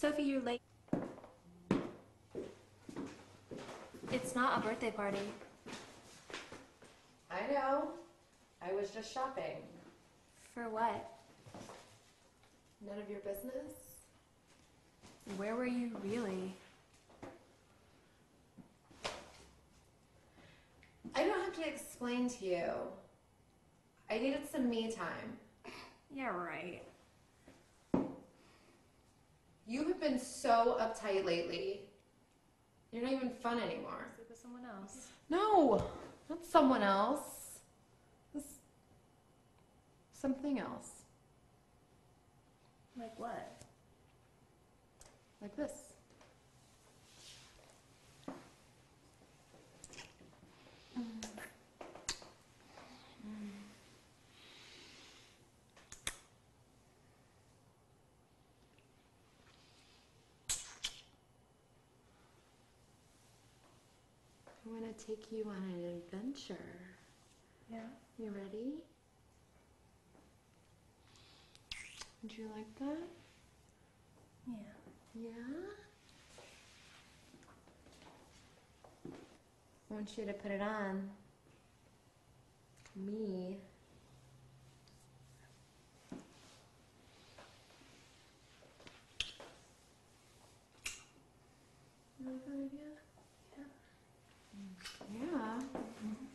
Sophie, you're late. It's not a birthday party. I know. I was just shopping. For what? None of your business? Where were you really? I don't have to explain to you. I needed some me time. Yeah, right. You have been so uptight lately. You're not even fun anymore. Sleep with someone else. No, not someone else. This, something else. Like what? Like this. I'm going to take you on an adventure. Yeah. You ready? Would you like that? Yeah. Yeah? I want you to put it on me. You like that idea? Yeah. Mm -hmm.